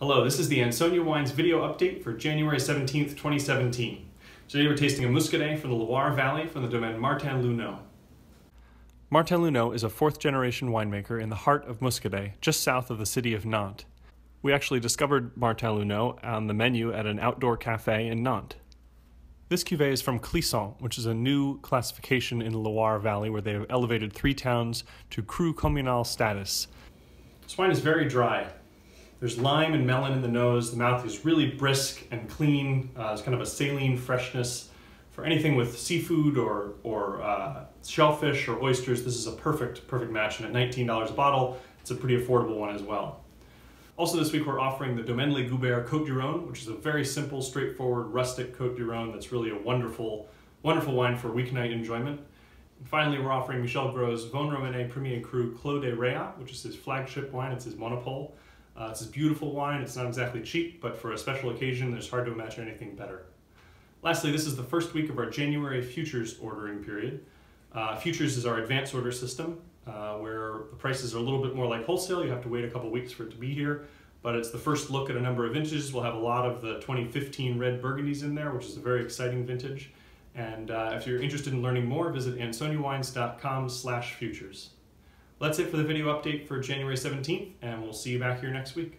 Hello, this is the Ansonia Wines video update for January 17th, 2017. Today we're tasting a Muscadet from the Loire Valley from the domaine Martin Luneau. Martin Luneau is a fourth generation winemaker in the heart of Muscadet, just south of the city of Nantes. We actually discovered Martin Luneau on the menu at an outdoor cafe in Nantes. This cuvee is from Clisson, which is a new classification in the Loire Valley where they have elevated three towns to cru communal status. This wine is very dry, there's lime and melon in the nose. The mouth is really brisk and clean. Uh, it's kind of a saline freshness. For anything with seafood or, or uh, shellfish or oysters, this is a perfect, perfect match. And at $19 a bottle, it's a pretty affordable one as well. Also this week we're offering the Domaine Les Gouberts Côtes du Rhône, which is a very simple, straightforward, rustic Côtes du Rhône that's really a wonderful, wonderful wine for weeknight enjoyment. And finally, we're offering Michel Gros Vosne Romanée Premier Cru Clos des Réas, which is his flagship wine. It's his monopole. Uh, it's a beautiful wine. It's not exactly cheap, but for a special occasion, it's hard to imagine anything better. Lastly, this is the first week of our January futures ordering period. Uh, futures is our advance order system uh, where the prices are a little bit more like wholesale. You have to wait a couple weeks for it to be here, but it's the first look at a number of vintages. We'll have a lot of the 2015 red burgundies in there, which is a very exciting vintage. And uh, if you're interested in learning more, visit ansoniawines.com slash futures. That's it for the video update for January 17th, and we'll see you back here next week.